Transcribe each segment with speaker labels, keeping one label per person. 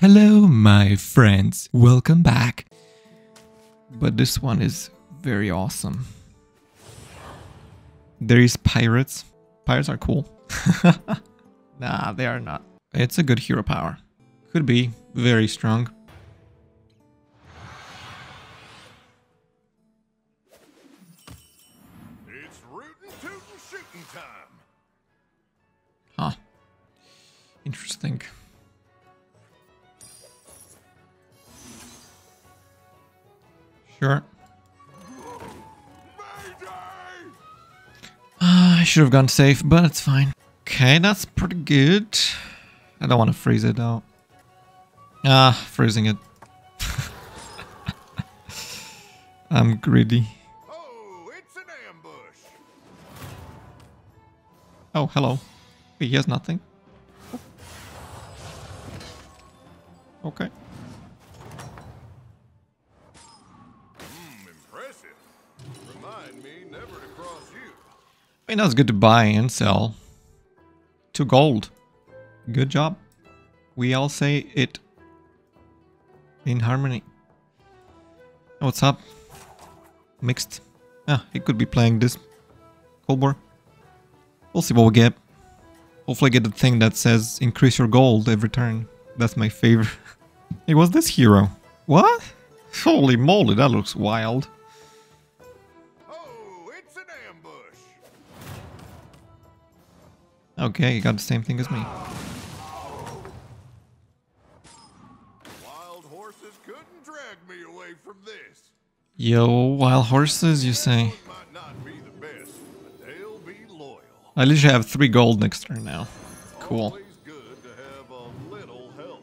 Speaker 1: Hello, my friends. Welcome back. But this one is very awesome. There is pirates. Pirates are cool. nah, they are not. It's a good hero power. Could be very strong.
Speaker 2: It's rootin' tootin' shooting time.
Speaker 1: Huh. Interesting. Sure. Ah, I should have gone safe, but it's fine. Okay, that's pretty good. I don't want to freeze it out. Ah, freezing it. I'm greedy.
Speaker 2: Oh, it's an ambush.
Speaker 1: Oh, hello. He has nothing? Okay. Mean, that's good to buy and sell. To gold. Good job. We all say it in harmony. What's up? Mixed. Ah, he could be playing this Cold War. We'll see what we get. Hopefully I get the thing that says increase your gold every turn. That's my favorite. It was this hero. What? Holy moly, that looks wild. Okay, you got the same thing as me.
Speaker 2: Wild horses couldn't drag me away from this.
Speaker 1: Yo, wild horses, you say?
Speaker 2: Might not be the best, but they'll.
Speaker 1: I literally have three gold next turn now. Cool.
Speaker 2: Good to have a help.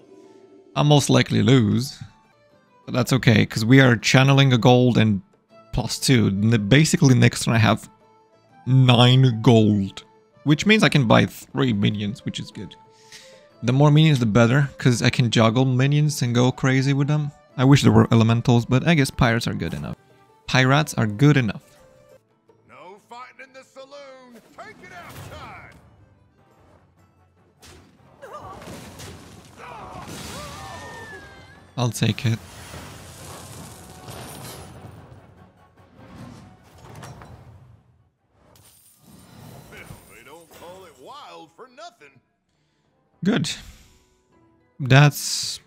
Speaker 1: I'll most likely lose. But that's okay, because we are channeling a gold and plus two. Basically, next turn I have nine gold. Which means I can buy three minions, which is good. The more minions, the better, because I can juggle minions and go crazy with them. I wish there were elementals, but I guess pirates are good enough. Pirates are good enough.
Speaker 2: No fighting in the saloon. Take it outside.
Speaker 1: I'll take it. Good. That's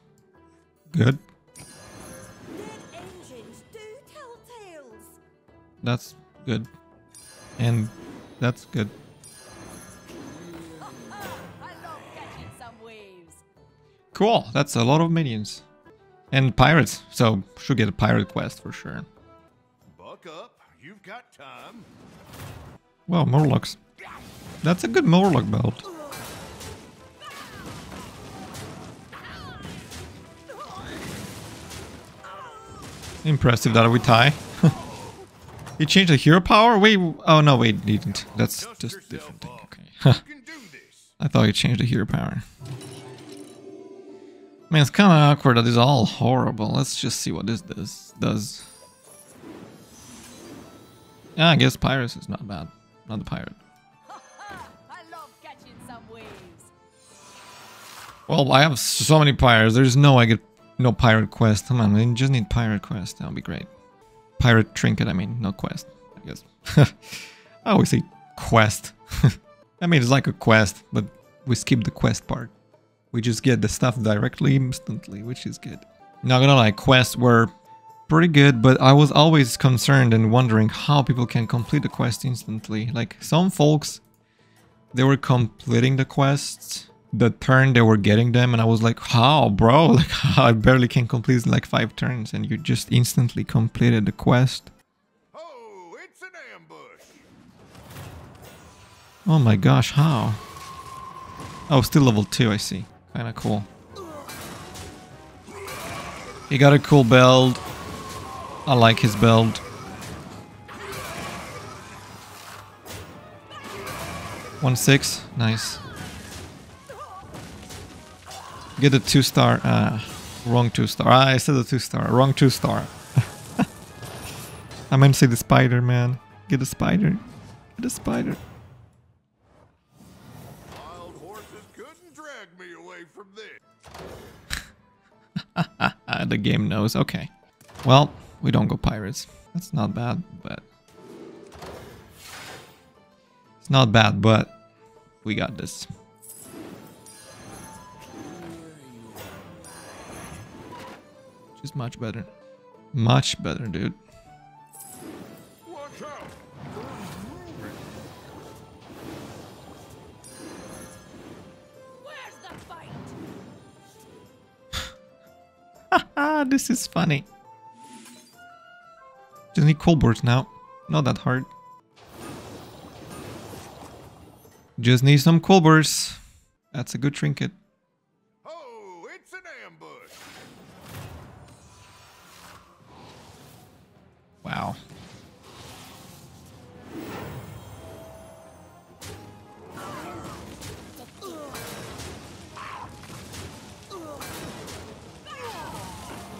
Speaker 1: good.
Speaker 3: Good engines do tell tales.
Speaker 1: That's good. And that's good.
Speaker 3: I love catching some waves.
Speaker 1: Cool. That's a lot of minions. And pirates. So should get a pirate quest for sure.
Speaker 2: Buck up. You've got time.
Speaker 1: Well, Murlocs. That's a good Murloc belt. Impressive that we tie. he changed the hero power? Wait, oh no, wait, he didn't. That's just
Speaker 2: yourself
Speaker 1: different thing. Okay.
Speaker 2: You can do this.
Speaker 1: I thought he changed the hero power. Man, it's kind of awkward that it's all horrible. Let's just see what this does. does. Yeah, I guess Pirates is not bad. Not the pirate.
Speaker 3: I love catching some waves.
Speaker 1: Well, I have so many pirates. There's no I get no pirate quest. Come on, we just need pirate quest. That'll be great. Pirate trinket, I mean, no quest. I guess. I always say quest. I mean, it's like a quest, but we skip the quest part. We just get the stuff directly, instantly, which is good. Not gonna lie, quests were pretty good, but I was always concerned and wondering how people can complete the quest instantly. Like, some folks, they were completing the quests the turn they were getting them and I was like, how bro? Like I barely can complete like five turns and you just instantly completed the quest.
Speaker 2: Oh, it's an ambush.
Speaker 1: Oh my gosh, how? Oh, still level 2, I see. Kinda cool. He got a cool build. I like his build. One six, nice. Get a two star. Ah, wrong two star. Ah, I said a two star. Wrong two star. I meant to say the spider, man. Get a spider. Get a spider.
Speaker 2: Wild horses couldn't drag me away from this.
Speaker 1: the game knows. Okay. Well, we don't go pirates. That's not bad, but... It's not bad, but we got this. Is much better. Much better, dude.
Speaker 2: Watch out!
Speaker 3: Where's the fight?
Speaker 1: Ah, this is funny. Just need Quilboars now. Not that hard. Just need some Quilboars. That's a good trinket. Wow.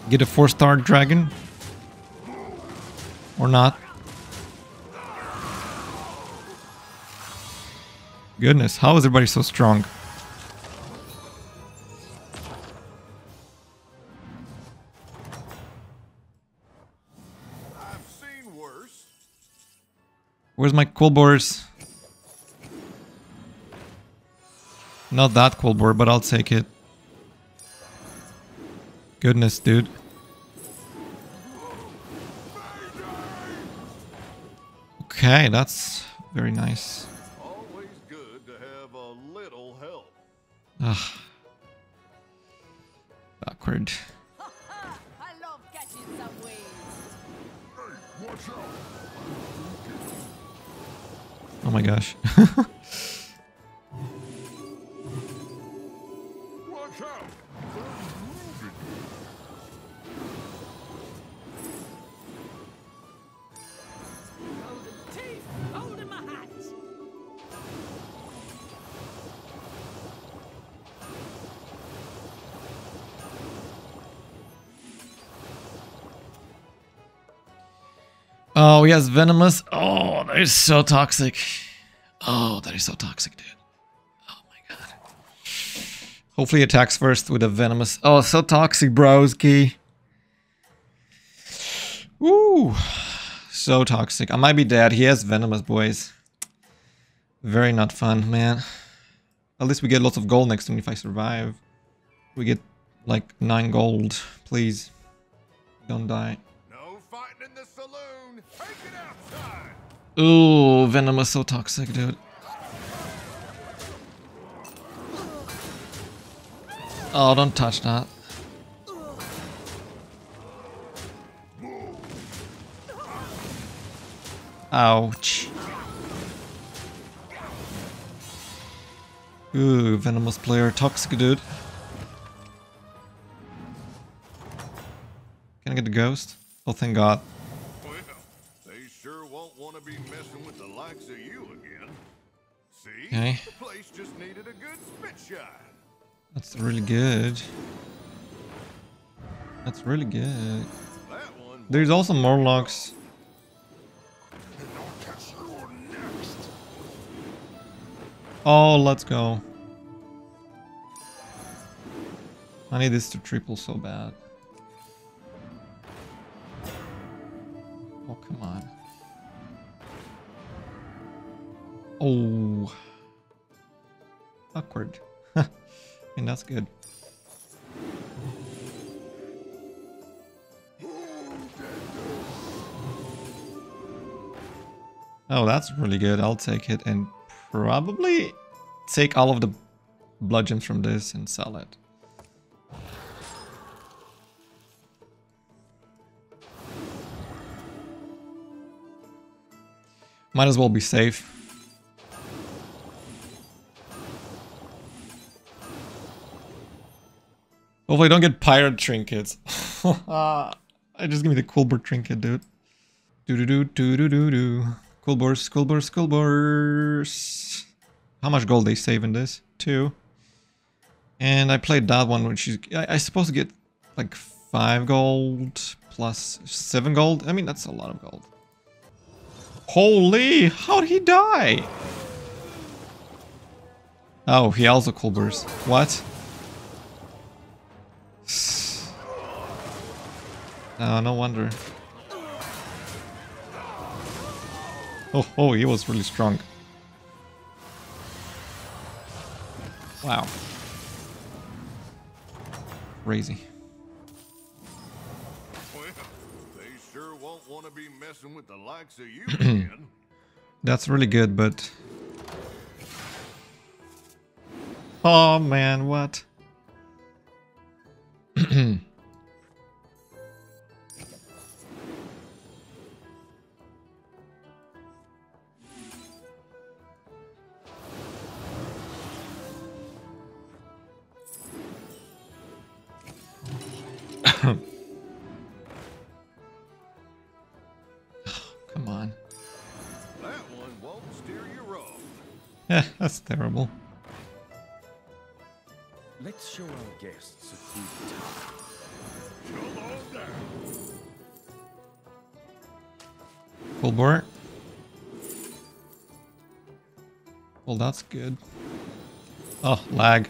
Speaker 1: Get a four star dragon? Or not? Goodness, how is everybody so strong? Where's my Quilboars? Not that Quilboar, but I'll take it. Goodness, dude. Okay, that's very nice.
Speaker 2: Always good to have a little help.
Speaker 1: Ugh. Backward. Oh my gosh. Oh, he has venomous. Oh, is so toxic. Oh, that is so toxic, dude. Oh my god. Hopefully attacks first with a venomous. Oh, so toxic, broski. Ooh. So toxic. I might be dead. He has venomous, boys. Very not fun, man. At least we get lots of gold next me if I survive. We get like 9 gold. Please. Don't die.
Speaker 2: No fighting in the saloon.
Speaker 1: Ooh, Venom is so toxic, dude. Oh, don't touch that. Ouch. Ooh, venomous player, toxic dude. Can I get the ghost? Oh, thank God.
Speaker 2: Well, they sure won't want to be messing with the likes of you again. See?
Speaker 1: Okay.
Speaker 2: The place just needed a good spit shine.
Speaker 1: That's really good. That's really good.
Speaker 2: That one.
Speaker 1: There's also Murlocs.
Speaker 2: And I'll catch you next.
Speaker 1: Oh, let's go. I need this to triple so bad. Oh, come Oh. Awkward. I mean, that's good. Oh, that's really good. I'll take it and probably take all of the bludgeons from this and sell it. Might as well be safe. Hopefully I don't get pirate trinkets. I just give me the Quilboar trinket, dude. Do do do do do do do. Cool boars, Quilboars, cool boars. How much gold they save in this? Two. And I played that one, which is I, I supposed to get like five gold plus seven gold. I mean that's a lot of gold. Holy! How'd he die? Oh, he also Quilboars. What? Oh, no wonder. Oh, oh, he was really strong. Wow. Crazy.
Speaker 2: Well, they sure won't want to be messing with the likes of you again.
Speaker 1: That's really good, but... Oh man, what? Come on.
Speaker 2: that one won't steer you wrong.
Speaker 1: Yeah, that's terrible.
Speaker 4: Let's show our guests a good time.
Speaker 1: Full bore. Well, that's good. Oh, lag.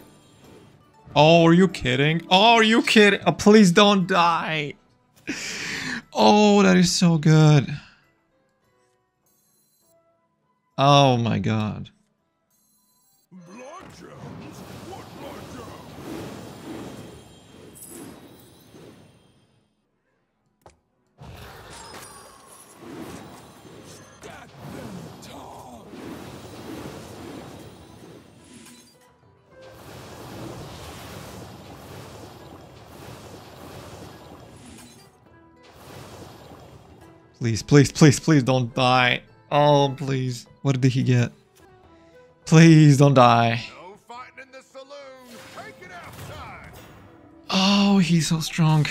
Speaker 1: Oh, are you kidding? Oh, are you kidding? Oh, please don't die. Oh, that is so good. Oh my god. Please, please, please, please don't die. Oh, please. What did he get? Please don't die.
Speaker 2: No fighting in the saloon. Take it outside.
Speaker 1: Oh, he's so strong.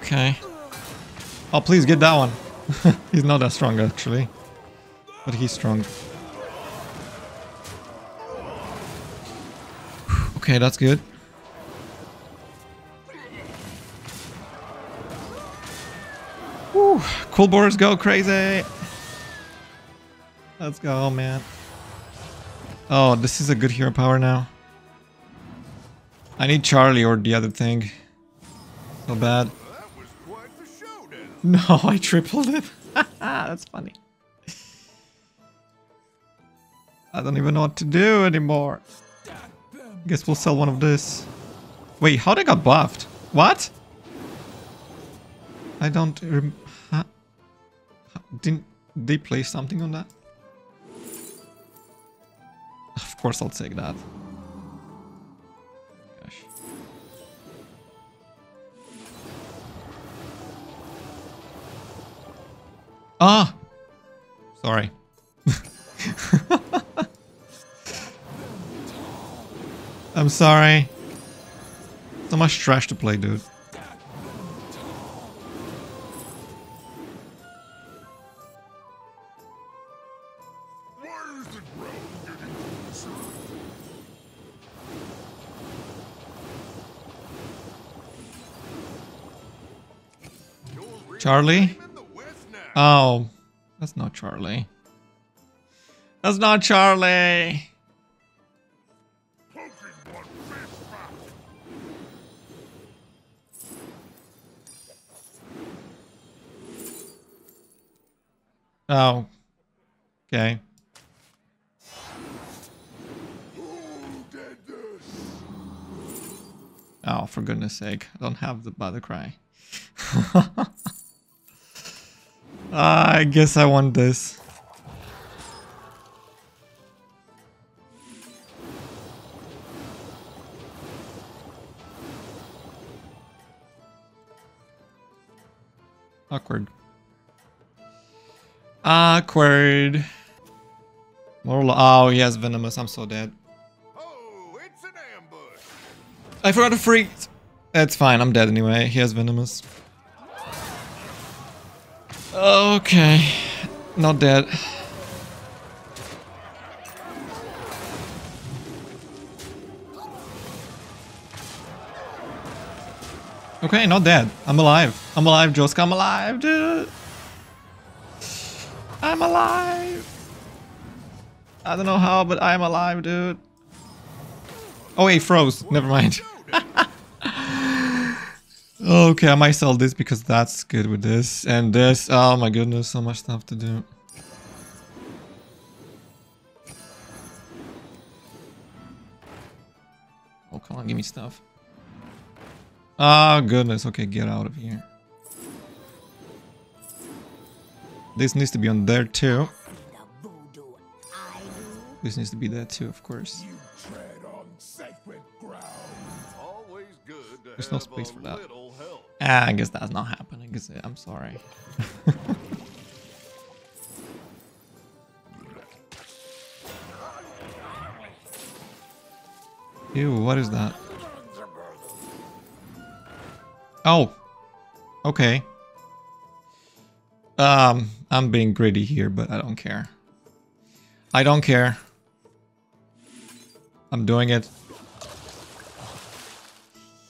Speaker 1: Okay. Oh, please get that one. he's not that strong, actually. But he's strong. Okay, that's good. Cool boards go crazy. Let's go, man. Oh, this is a good hero power now. I need Charlie or the other thing. So bad. No, I tripled it. That's funny. I don't even know what to do anymore. Guess we'll sell one of this. Wait, how they got buffed? What? I don't? Didn't they play something on that? Of course I'll take that. Gosh. Ah! Sorry. I'm sorry. So much trash to play, dude. Charlie? Oh, that's not Charlie. That's not Charlie. Oh. Okay. Oh, for goodness sake. I don't have the bother cry. Ah, I guess I want this. Awkward. Awkward. Oh, he has venomous. I'm so dead.
Speaker 2: Oh, it's an ambush.
Speaker 1: I forgot to freeze. That's fine. I'm dead anyway. He has venomous. Okay. Not dead. Okay, not dead. I'm alive. I'm alive, Joska. I'm alive, dude. I'm alive. I don't know how, but I'm alive, dude. Oh, he froze. Never mind.
Speaker 2: Showdown.
Speaker 1: Okay, I might sell this because that's good with this. And this, oh my goodness, so much stuff to do. Oh, come on, give me stuff. Oh, goodness. Okay, get out of here. This needs to be on there too.
Speaker 3: The voodoo I do.
Speaker 1: This needs to be there too, of course.
Speaker 2: You tread on sacred ground. Always good to
Speaker 1: There's no space for that. Ah, I guess that's not happening. I'm sorry. Ew, what is that? Oh. Okay. Um, I'm being greedy here, but I don't care. I don't care. I'm doing it.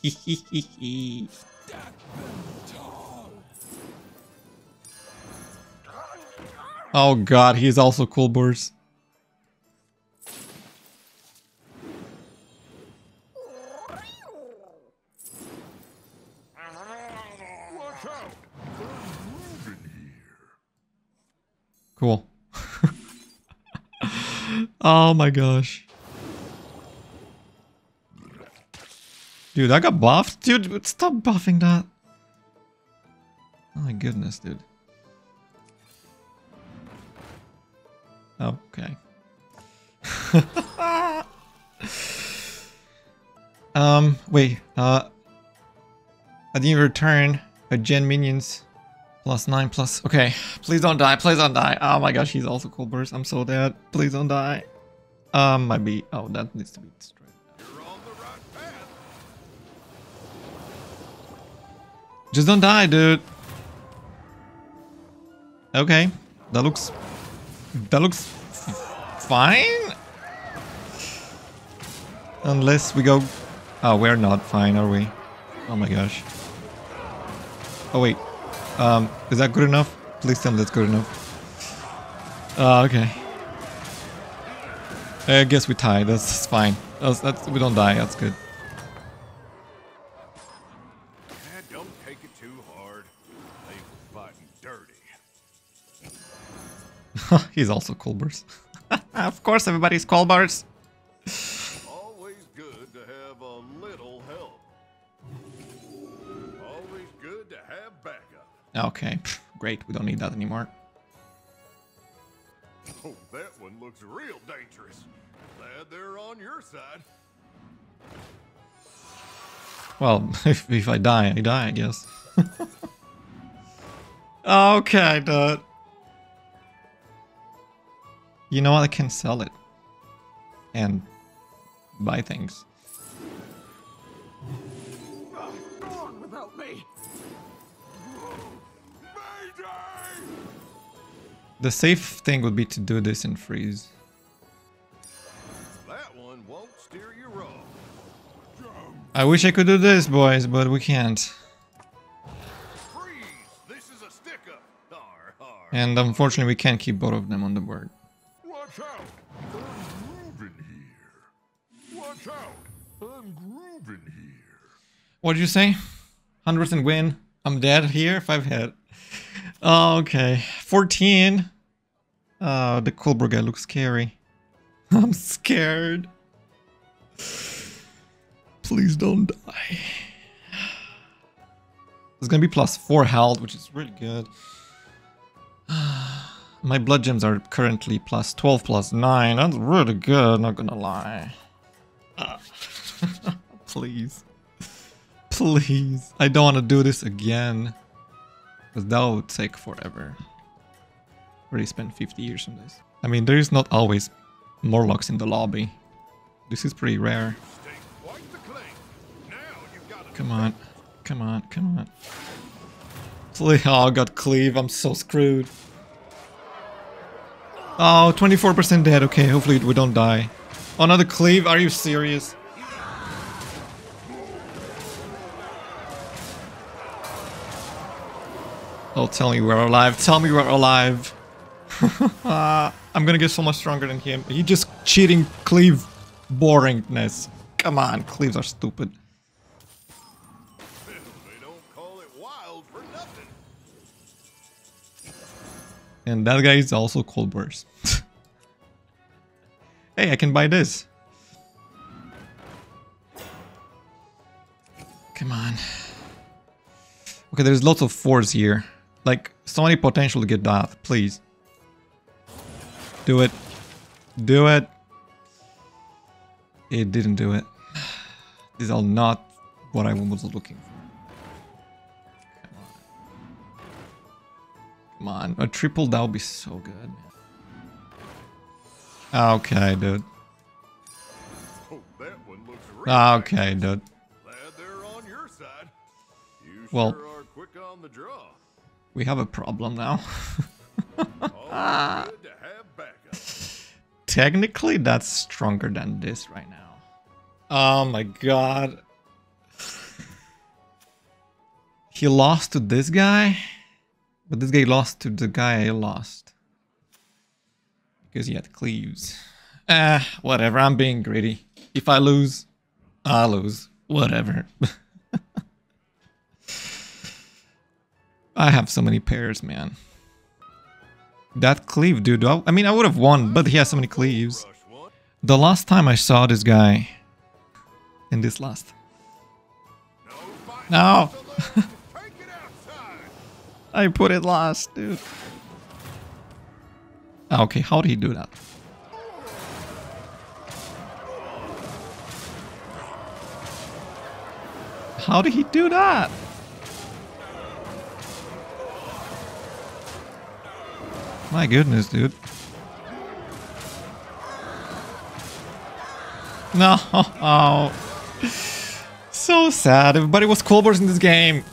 Speaker 1: oh god, he's also cool
Speaker 2: here.
Speaker 1: Cool. oh my gosh. Dude, I got buffed? Dude, stop buffing that. Oh my goodness, dude. Okay. um, wait, uh... At the return, a gen minions Plus nine plus. Okay, please don't die. Please don't die. Oh my gosh, he's also Quilboars. I'm so dead. Please don't die. Um, might be. Oh, that needs to be destroyed. Just don't die, dude. Okay, that looks. That looks fine. Unless we go. Oh, we're not fine, are we? Oh my gosh. Oh wait. Um, is that good enough? Please tell me that's good enough. Uh, okay. I guess we tied. That's, that's fine. That's, that's we don't die. That's good. He's also Quilboars. of course, everybody's Quilboars.
Speaker 2: Always good to have a little help. Always good to have backup.
Speaker 1: Okay, pff, great. We don't need that anymore.
Speaker 2: Oh, that one looks real dangerous. Glad they're on your side.
Speaker 1: Well, if, if I die, I die, I guess. okay, dude. You know what? I can sell it. And buy things.
Speaker 3: Go on without me.
Speaker 2: Mayday!
Speaker 1: The safe thing would be to do this in freeze.
Speaker 2: That one won't steer you wrong.
Speaker 1: I wish I could do this, boys, but we can't.
Speaker 2: This is a. Har, har.
Speaker 1: And unfortunately, we can't keep both of them on the board.
Speaker 2: Watch out! I'm grooving here. Watch out! I'm grooving here.
Speaker 1: What'd you say? 100% win. I'm dead here, 5 hit. Oh, okay. 14. Oh, the Quilboar guy looks scary. I'm scared. Please don't die. It's gonna be plus 4 health, which is really good. My blood gems are currently plus 12 plus 9. That's really good, not gonna lie. Uh, please. Please. I don't want to do this again. Because that would take forever. Already spent 50 years on this. I mean, there is not always Murlocs in the lobby. This is pretty rare. Come on. Come on. Come on. Please. Oh, I got cleave. I'm so screwed. Oh, 24% dead. Okay, hopefully we don't die. Oh, another cleave? Are you serious? Oh, tell me we're alive. Tell me we're alive. Ah, I'm gonna get so much stronger than him. He just cheating cleave boringness. Come on, cleaves are stupid. And that guy is also Quilboars. hey, I can buy this. Come on. Okay, there's lots of fours here. Like, so many potential to get that. Please. Do it. Do it. It didn't do it. These are not what I was looking for. Come on. A triple, that would be so good. Okay, dude. Okay, dude. Well-. We have a problem now. Technically, that's stronger than this right now. Oh my god. He lost to this guy? But this guy lost to the guy I lost. Because he had cleaves. Eh, whatever, I'm being greedy. If I lose, I lose. Whatever. I have so many pairs, man. That cleave, dude. I I mean, I would have won, but he has so many cleaves. The last time I saw this guy in this last.
Speaker 2: No fight.
Speaker 1: No.
Speaker 2: Take it outside.
Speaker 1: I put it last, dude. Ah, Okay, how did he do that? How did he do that? My goodness, dude. No. Oh. So sad. Everybody was Quilboars in this game.